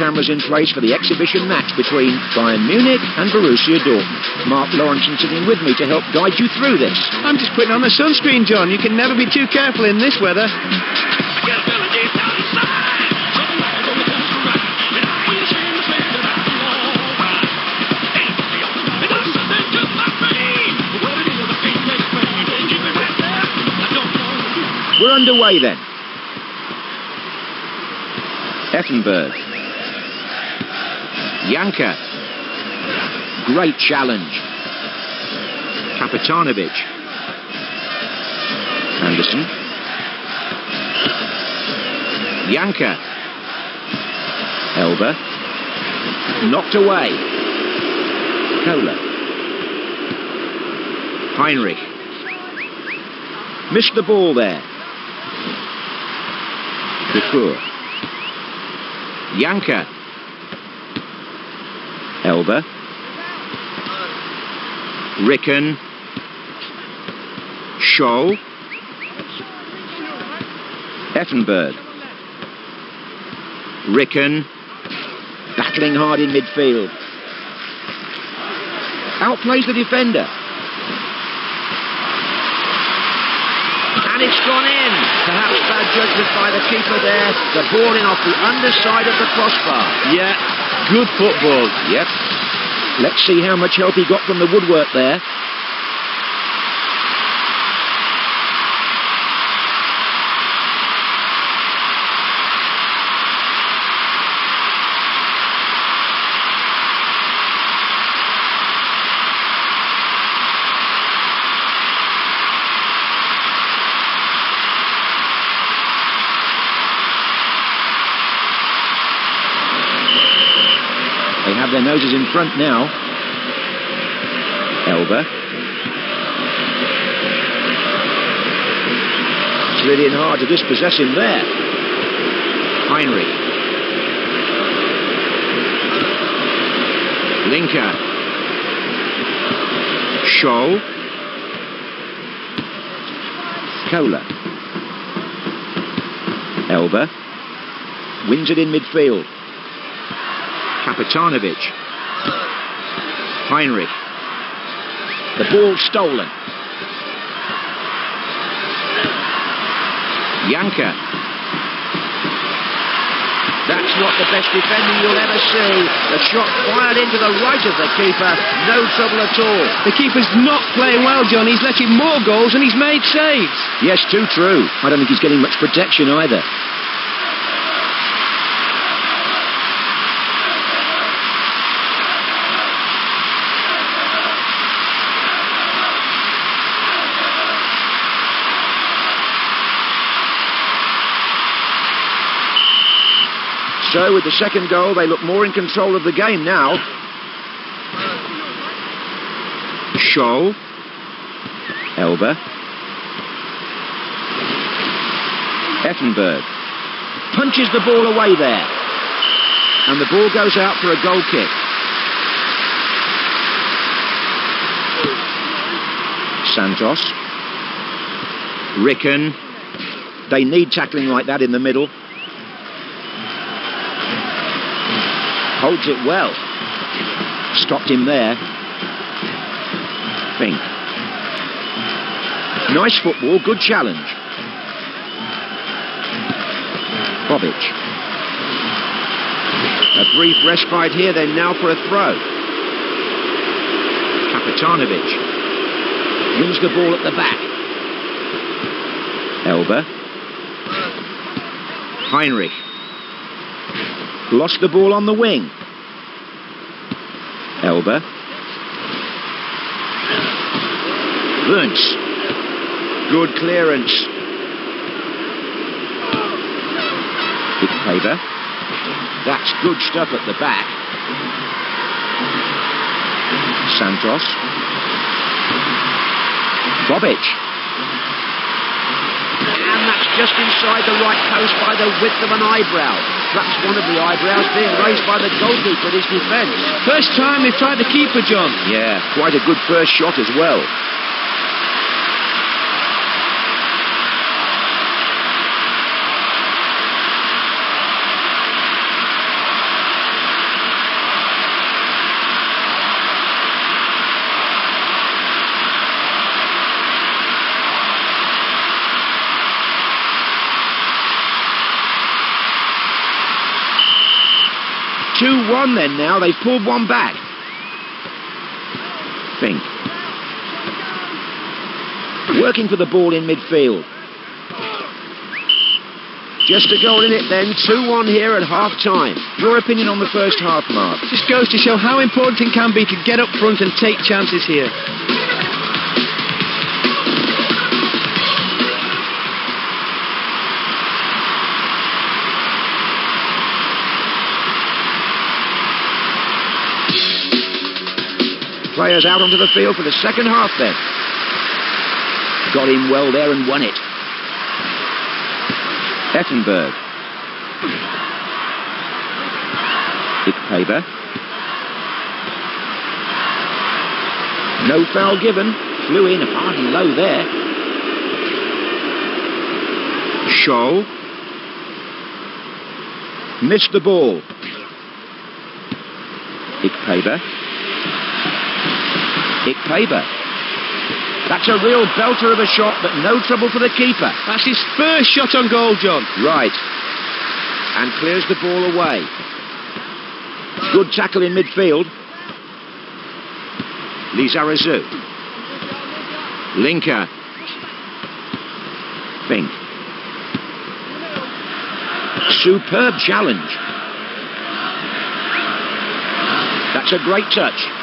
cameras in place for the exhibition match between Bayern Munich and Borussia Dortmund. Mark Lawrenson sitting with me to help guide you through this. I'm just putting on the sunscreen, John. You can never be too careful in this weather. We're underway then. Effenberg. Jancker. Great challenge. Kapitanovic. Anderson. Jancker. Elber. Knocked away. Kohler. Heinrich. Missed the ball there. Dufour. Jancker. Elber. Ricken. Scholl. Effenberg. Ricken. Battling hard in midfield. Outplays the defender. And it's gone in. Perhaps bad judgment by the keeper there. The ball in off the underside of the crossbar. Yeah, good football. Yep. Let's see how much help he got from the woodwork there. Have their noses in front now. It's really hard to dispossess him there. Heinrich. Linke. Scholl. Kohler. Elber. Wins it in midfield. Kapitanovic. Heinrich. The ball stolen. Jancker. That's not the best defending you'll ever see. The shot fired into the right of the keeper. No trouble at all. The keeper's not playing well, John. He's letting more goals and he's made saves. Yes, too true. I don't think he's getting much protection either. So with the second goal, they look more in control of the game now. Scholl. Elber. Effenberg. Punches the ball away there. And the ball goes out for a goal kick. Santos. Ricken. They need tackling like that in the middle. Holds it well. Stopped him there. Fink. Nice football, good challenge. Bobic. A brief respite here, then now for a throw. Kapitanovic. Wins the ball at the back. Elber. Heinrich. Lost the ball on the wing. Elber. Wunz. Good clearance. Paver. That's good stuff at the back. Santos. Bobic. And that's just inside the right post by the width of an eyebrow. Perhaps one of the eyebrows being raised by the goalkeeper at his defence. First time they've tried the keeper, John. Yeah, quite a good first shot as well. 2-1 then now. They've pulled one back. Fink. Working for the ball in midfield. Just a goal in it then. 2-1 here at half-time. Your opinion on the first half, Mark? Just goes to show how important it can be to get up front and take chances here. Players out onto the field for the second half then. Got in well there and won it. Effenberg. Ikpeba. No foul given. Flew in hard and low there. Scholl. Missed the ball. Ikpeba. Ikpeba. That's a real belter of a shot, but no trouble for the keeper. That's his first shot on goal, John. Right. And clears the ball away. Good tackle in midfield. Lizarazu. Linke. Fink. Superb challenge. That's a great touch.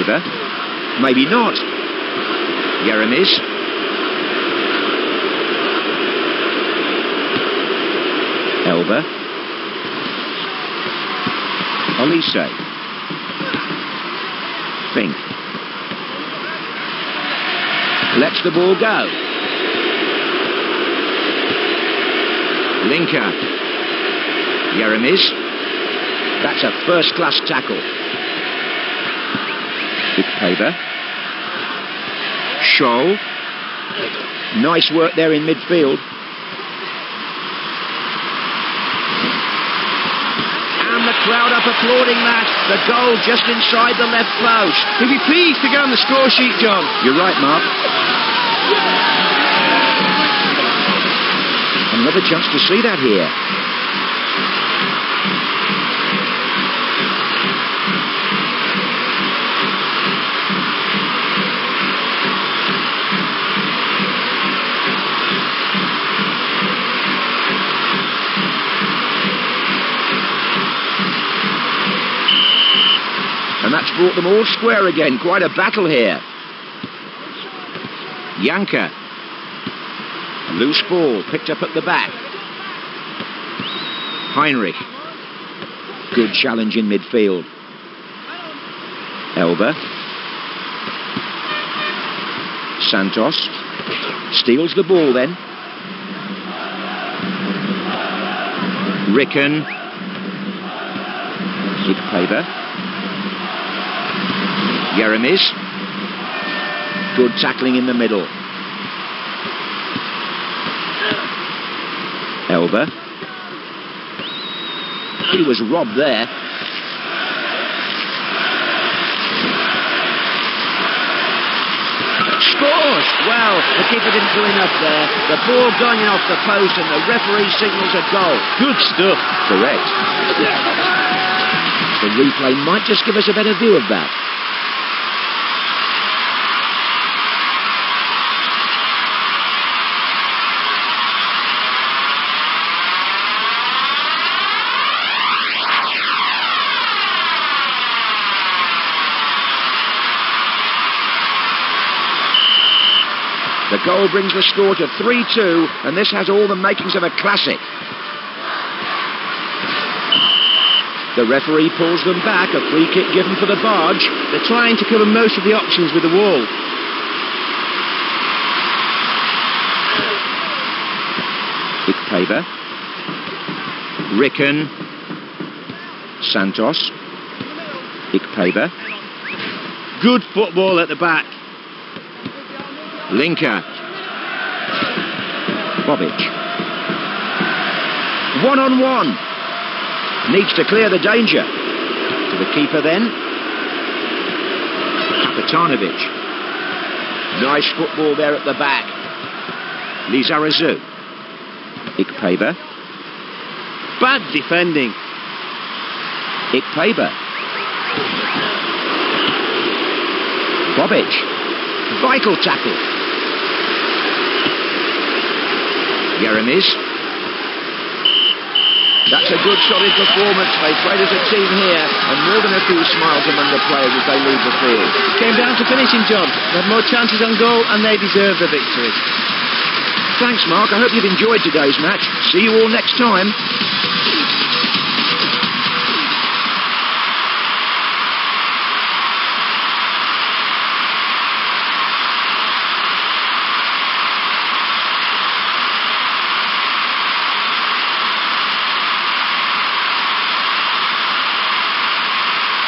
Paver. Maybe not. Jeremies. Elber. Oliseh. Fink. Lets the ball go. Linke. Jeremies. That's a first-class tackle. Paver. Scholl. Nice work there in midfield. And the crowd up applauding that. The goal just inside the left post. He'll be pleased to get on the score sheet, John. You're right, Mark. Another chance to see that here. That's brought them all square again. Quite a battle here. Jancker. Loose ball picked up at the back. Heinrich. Good challenge in midfield. Elber. Santos. Steals the ball then. Ricken. Ikpeba. Jeremies. Good tackling in the middle. Elber. He was robbed there. Scores! Well, the keeper didn't do enough there. The ball going off the post and the referee signals a goal. Good stuff. Correct. The replay might just give us a better view of that. The goal brings the score to 3-2, and this has all the makings of a classic. The referee pulls them back, a free kick given for the barge. They're trying to cover most of the options with the wall. Ikpeba. Ricken. Santos. Ikpeba. Good football at the back. Linke. Bobic. One on one. Needs to clear the danger. To the keeper then. Kapitanovic. Nice football there at the back. Lizarazu. Ikpeba. Bad defending. Ikpeba. Bobic. Vital tackle. Jeremies. That's a good solid performance. They played as a team here and more than a few smiles among the players as they leave the field. Came down to finishing, John. They had more chances on goal and they deserve the victory. Thanks, Mark. I hope you've enjoyed today's match. See you all next time.